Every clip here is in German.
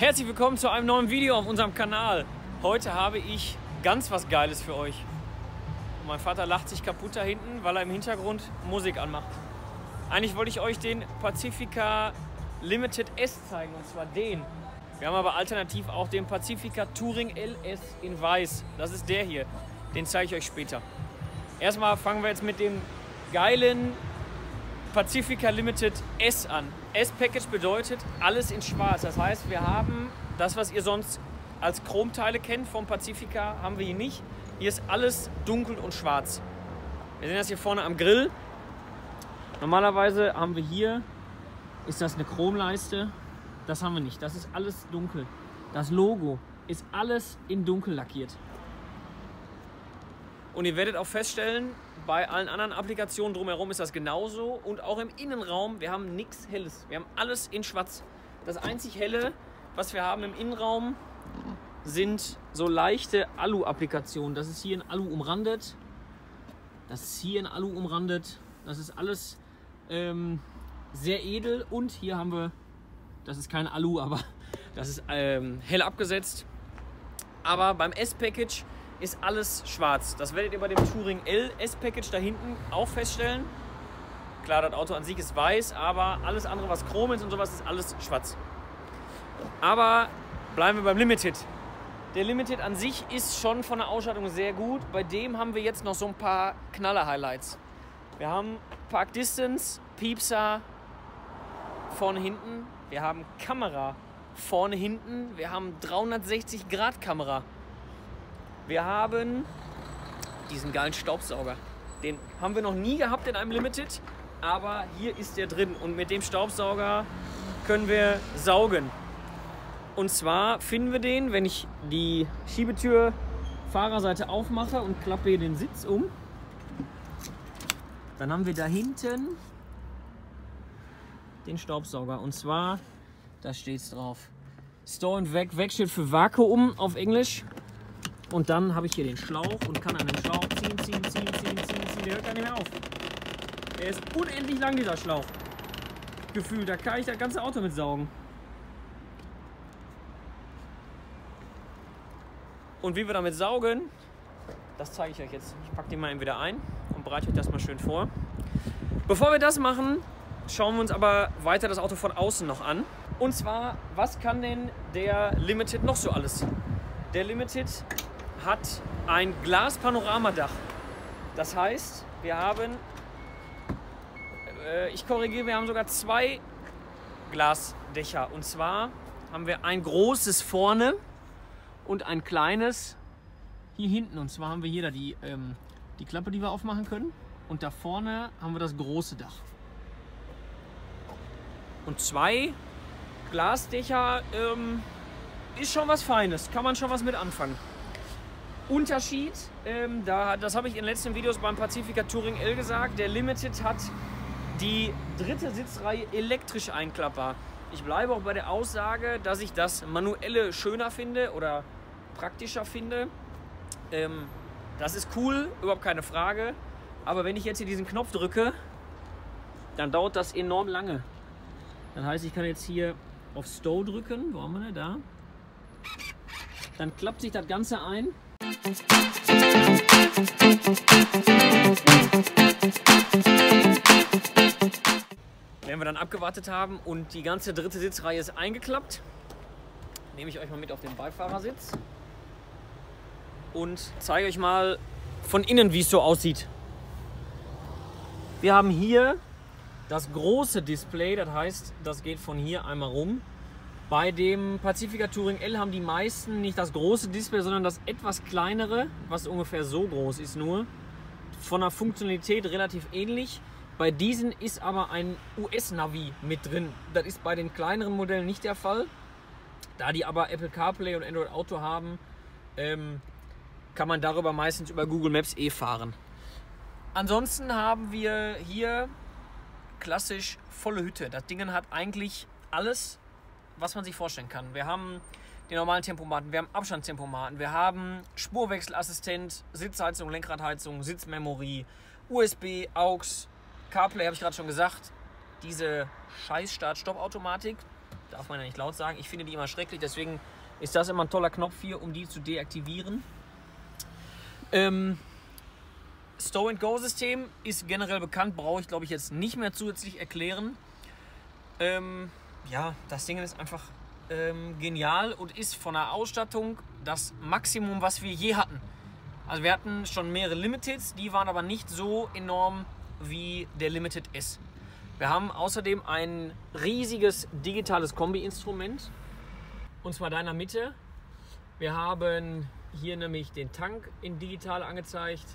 Herzlich willkommen zu einem neuen Video auf unserem Kanal. Heute habe ich ganz was Geiles für euch. Mein Vater lacht sich kaputt da hinten, weil er im Hintergrund Musik anmacht. Eigentlich wollte ich euch den Pacifica Limited S zeigen, und zwar den. Wir haben aber alternativ auch den Pacifica Touring LS in weiß. Das ist der hier. Den zeige ich euch später. Erstmal fangen wir jetzt mit dem geilen Pacifica Limited S an. S-Package bedeutet alles in schwarz. Das heißt, wir haben das, was ihr sonst als Chromteile kennt vom Pacifica, haben wir hier nicht. Hier ist alles dunkel und schwarz. Wir sehen das hier vorne am Grill. Normalerweise haben wir hier, ist das eine Chromleiste. Das haben wir nicht. Das ist alles dunkel. Das Logo ist alles in dunkel lackiert. Und ihr werdet auch feststellen, bei allen anderen Applikationen drumherum ist das genauso. Und auch im Innenraum, wir haben nichts Helles. Wir haben alles in Schwarz. Das einzig Helle, was wir haben im Innenraum, sind so leichte Alu-Applikationen. Das ist hier in Alu umrandet. Das ist hier in Alu umrandet. Das ist alles ähm, sehr edel. Und hier haben wir, das ist kein Alu, aber das ist ähm, hell abgesetzt. Aber beim S-Package ist alles schwarz. Das werdet ihr bei dem Touring L S-Package da hinten auch feststellen. Klar, das Auto an sich ist weiß, aber alles andere, was Chrom ist und sowas, ist alles schwarz. Aber bleiben wir beim Limited. Der Limited an sich ist schon von der Ausstattung sehr gut. Bei dem haben wir jetzt noch so ein paar Knaller-Highlights. Wir haben Park Distance, Piepser vorne hinten. Wir haben Kamera vorne hinten. Wir haben 360 Grad Kamera. Wir haben diesen geilen Staubsauger. Den haben wir noch nie gehabt in einem Limited, aber hier ist der drin und mit dem Staubsauger können wir saugen. Und zwar finden wir den, wenn ich die Schiebetür Fahrerseite aufmache und klappe den Sitz um. Dann haben wir da hinten den Staubsauger. Und zwar, da steht es drauf. Store and Vac, Vac für Vakuum auf Englisch. Und dann habe ich hier den Schlauch und kann an den Schlauch ziehen, ziehen, ziehen, ziehen, ziehen, ziehen. Der hört gar nicht mehr auf. Der ist unendlich lang, dieser Schlauch. Gefühlt, da kann ich das ganze Auto mit saugen. Und wie wir damit saugen, das zeige ich euch jetzt. Ich packe den mal entweder ein und bereite euch das mal schön vor. Bevor wir das machen, schauen wir uns aber weiter das Auto von außen noch an. Und zwar, was kann denn der Limited noch so alles? Der Limited hat ein Glaspanoramadach. Das heißt, wir haben, äh, ich korrigiere, wir haben sogar zwei Glasdächer. Und zwar haben wir ein großes vorne und ein kleines hier hinten. Und zwar haben wir hier da die, ähm, die Klappe, die wir aufmachen können. Und da vorne haben wir das große Dach. Und zwei Glasdächer ähm, ist schon was Feines. Kann man schon was mit anfangen. Unterschied, ähm, da, das habe ich in den letzten Videos beim Pacifica Touring L gesagt, der Limited hat die dritte Sitzreihe elektrisch einklappbar. Ich bleibe auch bei der Aussage, dass ich das manuelle schöner finde oder praktischer finde. Ähm, das ist cool, überhaupt keine Frage. Aber wenn ich jetzt hier diesen Knopf drücke, dann dauert das enorm lange. Das heißt, ich kann jetzt hier auf Stow drücken. Wo haben wir denn da? Dann klappt sich das Ganze ein. Wenn wir dann abgewartet haben und die ganze dritte Sitzreihe ist eingeklappt, nehme ich euch mal mit auf den Beifahrersitz und zeige euch mal von innen, wie es so aussieht. Wir haben hier das große Display, das heißt, das geht von hier einmal rum bei dem Pacifica Touring L haben die meisten nicht das große Display, sondern das etwas kleinere, was ungefähr so groß ist nur. Von der Funktionalität relativ ähnlich. Bei diesen ist aber ein US-Navi mit drin. Das ist bei den kleineren Modellen nicht der Fall. Da die aber Apple CarPlay und Android Auto haben, ähm, kann man darüber meistens über Google Maps eh fahren. Ansonsten haben wir hier klassisch volle Hütte. Das Ding hat eigentlich alles was man sich vorstellen kann. Wir haben den normalen Tempomaten, wir haben Abstandstempomaten, wir haben Spurwechselassistent, Sitzheizung, Lenkradheizung, Sitzmemory, USB, AUX, CarPlay habe ich gerade schon gesagt, diese scheiß Start-Stopp-Automatik. darf man ja nicht laut sagen. Ich finde die immer schrecklich, deswegen ist das immer ein toller Knopf hier, um die zu deaktivieren. Ähm, Stow-and-Go-System ist generell bekannt, brauche ich glaube ich jetzt nicht mehr zusätzlich erklären. Ähm, ja, das Ding ist einfach ähm, genial und ist von der Ausstattung das Maximum, was wir je hatten. Also wir hatten schon mehrere Limiteds, die waren aber nicht so enorm wie der Limited S. Wir haben außerdem ein riesiges digitales Kombi-Instrument und zwar da in der Mitte. Wir haben hier nämlich den Tank in digital angezeigt.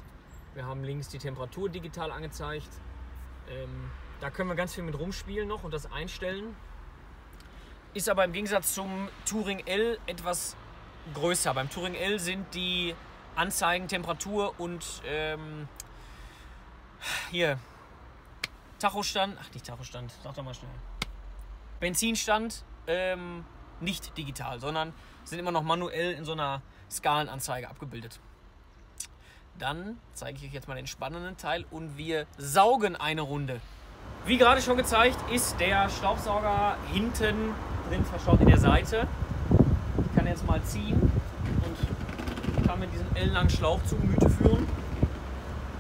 Wir haben links die Temperatur digital angezeigt. Ähm, da können wir ganz viel mit rumspielen noch und das einstellen. Ist aber im Gegensatz zum Touring L etwas größer. Beim Touring L sind die Anzeigen, Temperatur und ähm, hier Tachostand, ach nicht Tachostand, sag doch mal schnell. Benzinstand ähm, nicht digital, sondern sind immer noch manuell in so einer Skalenanzeige abgebildet. Dann zeige ich euch jetzt mal den spannenden Teil und wir saugen eine Runde. Wie gerade schon gezeigt, ist der Staubsauger hinten drin verschraubt in der Seite. Ich kann jetzt mal ziehen und kann mit diesem ellenlangen Schlauch zu Gemüte führen.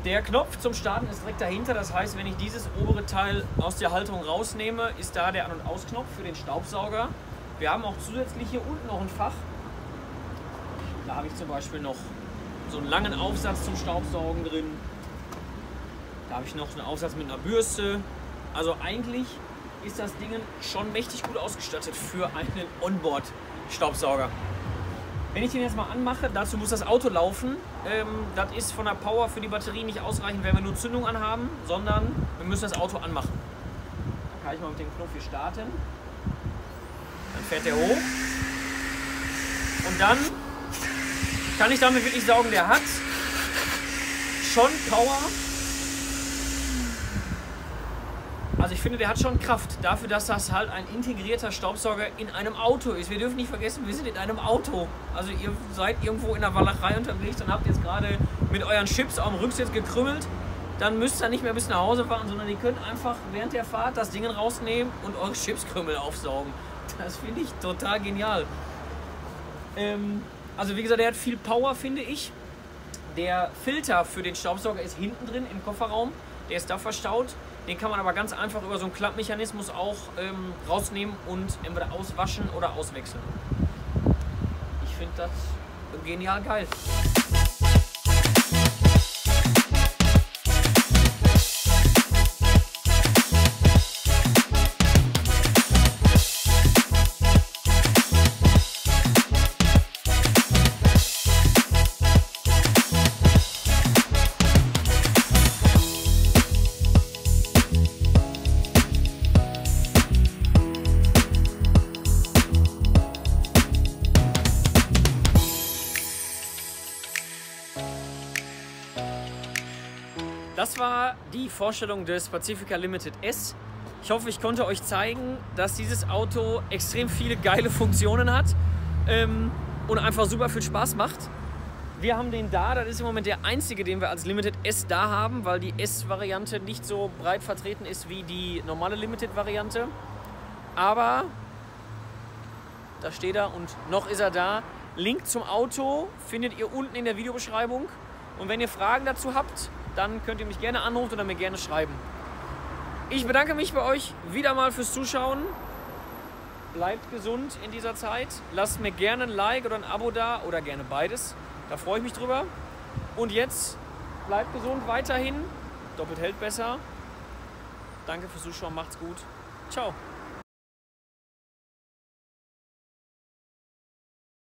Der Knopf zum Starten ist direkt dahinter, das heißt, wenn ich dieses obere Teil aus der Halterung rausnehme, ist da der An- und Ausknopf für den Staubsauger. Wir haben auch zusätzlich hier unten noch ein Fach. Da habe ich zum Beispiel noch so einen langen Aufsatz zum Staubsaugen drin. Da habe ich noch einen Aufsatz mit einer Bürste. Also eigentlich ist das Ding schon mächtig gut ausgestattet für einen Onboard-Staubsauger. Wenn ich den jetzt mal anmache, dazu muss das Auto laufen. Ähm, das ist von der Power für die Batterie nicht ausreichend, wenn wir nur Zündung anhaben, sondern wir müssen das Auto anmachen. Dann kann ich mal mit dem Knopf hier starten. Dann fährt der hoch. Und dann kann ich damit wirklich saugen, der hat schon Power. Also ich finde, der hat schon Kraft dafür, dass das halt ein integrierter Staubsauger in einem Auto ist. Wir dürfen nicht vergessen, wir sind in einem Auto. Also ihr seid irgendwo in der Walachei unterwegs und habt jetzt gerade mit euren Chips am Rücksitz gekrümmelt. Dann müsst ihr nicht mehr bis nach Hause fahren, sondern ihr könnt einfach während der Fahrt das Ding rausnehmen und eure Chipskrümmel aufsaugen. Das finde ich total genial. Ähm, also wie gesagt, der hat viel Power, finde ich. Der Filter für den Staubsauger ist hinten drin im Kofferraum. Der ist da verstaut. Den kann man aber ganz einfach über so einen Klappmechanismus auch ähm, rausnehmen und entweder auswaschen oder auswechseln. Ich finde das genial geil. Vorstellung des Pacifica Limited S. Ich hoffe, ich konnte euch zeigen, dass dieses Auto extrem viele geile Funktionen hat ähm, und einfach super viel Spaß macht. Wir haben den da, das ist im Moment der einzige, den wir als Limited S da haben, weil die S-Variante nicht so breit vertreten ist wie die normale Limited-Variante. Aber da steht er und noch ist er da. Link zum Auto findet ihr unten in der Videobeschreibung. Und wenn ihr Fragen dazu habt, dann könnt ihr mich gerne anrufen oder mir gerne schreiben. Ich bedanke mich bei euch wieder mal fürs Zuschauen. Bleibt gesund in dieser Zeit. Lasst mir gerne ein Like oder ein Abo da oder gerne beides. Da freue ich mich drüber. Und jetzt bleibt gesund weiterhin. Doppelt hält besser. Danke fürs Zuschauen. Macht's gut. Ciao.